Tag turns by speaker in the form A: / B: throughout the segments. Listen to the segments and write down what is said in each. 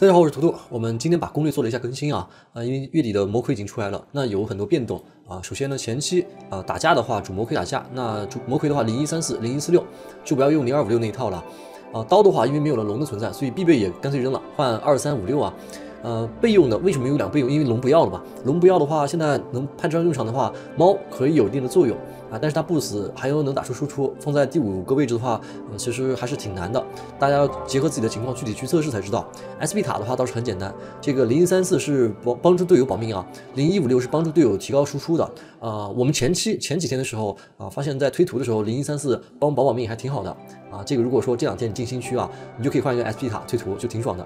A: 大家好，我是图图。我们今天把攻略做了一下更新啊，啊，因为月底的魔魁已经出来了，那有很多变动啊。首先呢，前期啊打架的话，主魔魁打架，那主魔魁的话零一三四零一四六就不要用零二五六那一套了啊。刀的话，因为没有了龙的存在，所以必备也干脆扔了，换二三五六啊。呃，备用的为什么有两备用？因为龙不要了嘛。龙不要的话，现在能派上用场的话，猫可以有一定的作用。啊，但是它不死，还有能打出输出，放在第五个位置的话，呃，其实还是挺难的。大家要结合自己的情况具体去测试才知道。S P 塔的话倒是很简单，这个零一三四是帮帮助队友保命啊，零一五六是帮助队友提高输出的。啊，我们前期前几天的时候啊，发现在推图的时候，零一三四帮保保命还挺好的啊。这个如果说这两天你进新区啊，你就可以换一个 S P 塔推图，就挺爽的。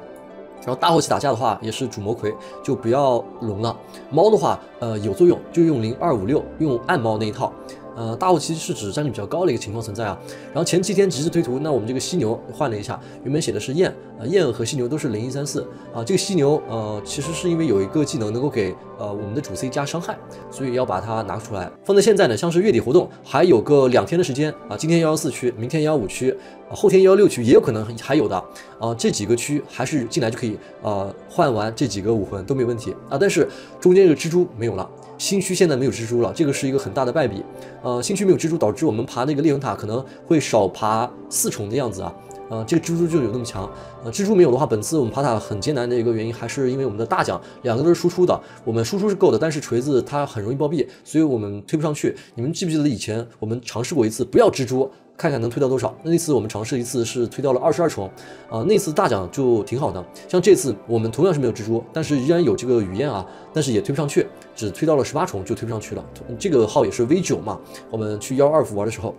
A: 然后大后期打架的话，也是主魔魁，就不要龙了。猫的话，呃，有作用，就用零二五六，用暗猫那一套。呃，大后期是指战力比较高的一个情况存在啊。然后前七天极致推图，那我们这个犀牛换了一下，原本写的是燕，啊燕和犀牛都是零一三四啊。这个犀牛呃，其实是因为有一个技能能够给呃我们的主 C 加伤害，所以要把它拿出来放在现在呢。像是月底活动还有个两天的时间啊，今天幺幺四区，明天幺幺五区，后天幺幺六区也有可能还有的啊。这几个区还是进来就可以啊换完这几个武魂都没问题啊。但是中间这个蜘蛛没有了。新区现在没有蜘蛛了，这个是一个很大的败笔。呃，新区没有蜘蛛，导致我们爬那个裂痕塔可能会少爬四重的样子啊。呃，这个蜘蛛就有那么强。呃，蜘蛛没有的话，本次我们爬塔很艰难的一个原因，还是因为我们的大奖两个都是输出的，我们输出是够的，但是锤子它很容易暴毙，所以我们推不上去。你们记不记得以前我们尝试过一次，不要蜘蛛？看看能推到多少？那那次我们尝试一次是推到了二十二重，啊，那次大奖就挺好的。像这次我们同样是没有蜘蛛，但是依然有这个雨燕啊，但是也推不上去，只推到了十八重就推不上去了。这个号也是 V 九嘛，我们去幺二服玩的时候。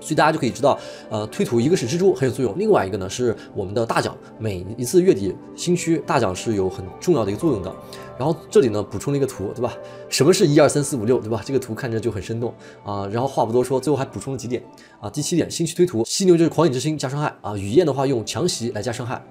A: 所以大家就可以知道，呃，推图一个是蜘蛛很有作用，另外一个呢是我们的大奖，每一次月底新区大奖是有很重要的一个作用的。然后这里呢补充了一个图，对吧？什么是一二三四五六，对吧？这个图看着就很生动啊。然后话不多说，最后还补充了几点啊。第七点，新区推图，犀牛就是狂野之心加伤害啊，雨燕的话用强袭来加伤害。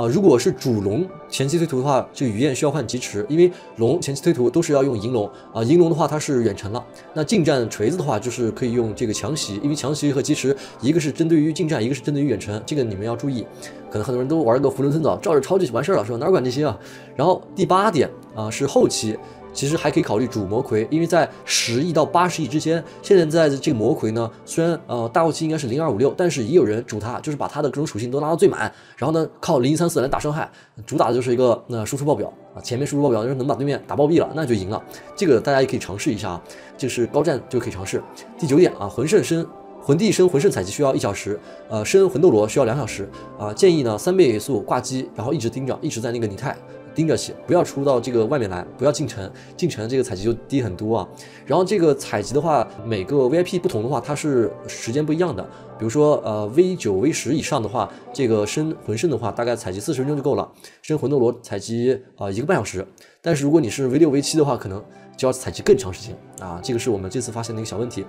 A: 啊，如果是主龙前期推图的话，这个雨燕需要换疾驰，因为龙前期推图都是要用银龙啊，银龙的话它是远程了。那近战锤子的话，就是可以用这个强袭，因为强袭和疾驰一个是针对于近战，一个是针对于远程，这个你们要注意。可能很多人都玩个囫囵吞枣，照着抄就完事儿了，是吧？哪管这些啊？然后第八点啊，是后期。其实还可以考虑主魔魁，因为在十亿到八十亿之间，现在在这个魔魁呢，虽然呃大后期应该是零二五六，但是也有人主他，就是把他的各种属性都拉到最满，然后呢靠零一三四来打伤害，主打的就是一个那输出爆表啊，前面输出爆表就是能把对面打暴毙了，那就赢了。这个大家也可以尝试一下啊，就是高战就可以尝试。第九点啊，魂圣升魂帝升魂圣采集需要一小时，呃升魂斗罗需要两小时啊，建议呢三倍速挂机，然后一直盯着，一直在那个拟态。盯着写，不要出到这个外面来，不要进城，进城这个采集就低很多啊。然后这个采集的话，每个 VIP 不同的话，它是时间不一样的。比如说，呃，V 九、V 十以上的话，这个升魂圣的话，大概采集四十分钟就够了。升魂斗罗采集啊一个半小时。但是如果你是 V 六、V 七的话，可能就要采集更长时间啊。这个是我们这次发现的一个小问题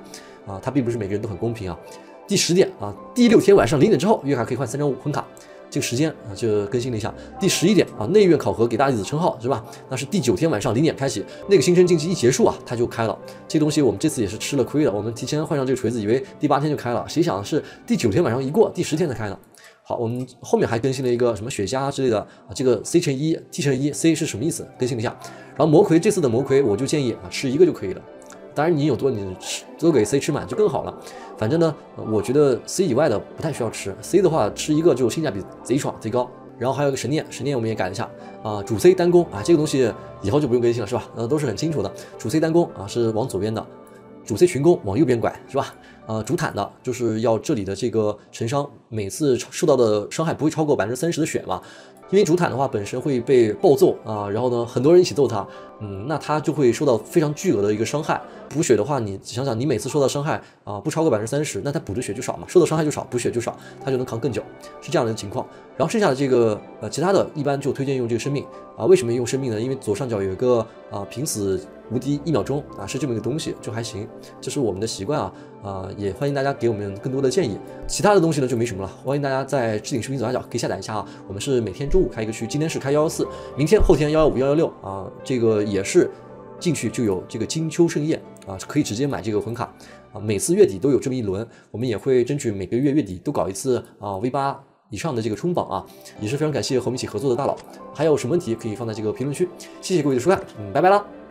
A: 啊，它并不是每个人都很公平啊。第十点啊，第六天晚上零点之后，月卡可以换三张魂卡。这个时间啊，就更新了一下。第十一点啊，内院考核给大弟子称号是吧？那是第九天晚上零点开启，那个新生竞技一结束啊，它就开了。这东西我们这次也是吃了亏的，我们提前换上这个锤子，以为第八天就开了，谁想是第九天晚上一过，第十天才开的。好，我们后面还更新了一个什么雪茄之类的啊，这个 C 乘一 T 乘一 C 是什么意思？更新了一下。然后魔魁这次的魔魁，我就建议啊，吃一个就可以了。当然你有多，你吃都给 C 吃满就更好了。反正呢，我觉得 C 以外的不太需要吃，C 的话吃一个就性价比贼爽贼高。然后还有个神念，神念我们也改了一下啊，主 C 单攻啊，这个东西以后就不用更新了是吧？呃，都是很清楚的，主 C 单攻啊是往左边的，主 C 群攻往右边拐是吧？呃，主坦的就是要这里的这个承伤，每次受到的伤害不会超过百分之三十的血嘛。因为主坦的话本身会被暴揍啊，然后呢很多人一起揍他，嗯，那他就会受到非常巨额的一个伤害。补血的话，你想想，你每次受到伤害啊不超过百分之三十，那他补的血就少嘛，受到伤害就少，补血就少，他就能扛更久，是这样的情况。然后剩下的这个呃其他的一般就推荐用这个生命啊，为什么用生命呢？因为左上角有一个啊平死无敌一秒钟啊，是这么一个东西，就还行，这是我们的习惯啊啊，也欢迎大家给我们更多的建议。其他的东西呢就没什么了，欢迎大家在置顶视频左下角可以下载一下啊，我们是每天中午。开一个区，今天是开幺幺四，明天后天幺幺五幺幺六啊，这个也是进去就有这个金秋盛宴啊，可以直接买这个魂卡啊，每次月底都有这么一轮，我们也会争取每个月月底都搞一次啊 V 八以上的这个冲榜啊，也是非常感谢和我们一起合作的大佬。还有什么问题可以放在这个评论区。谢谢各位的收看，嗯，拜拜啦。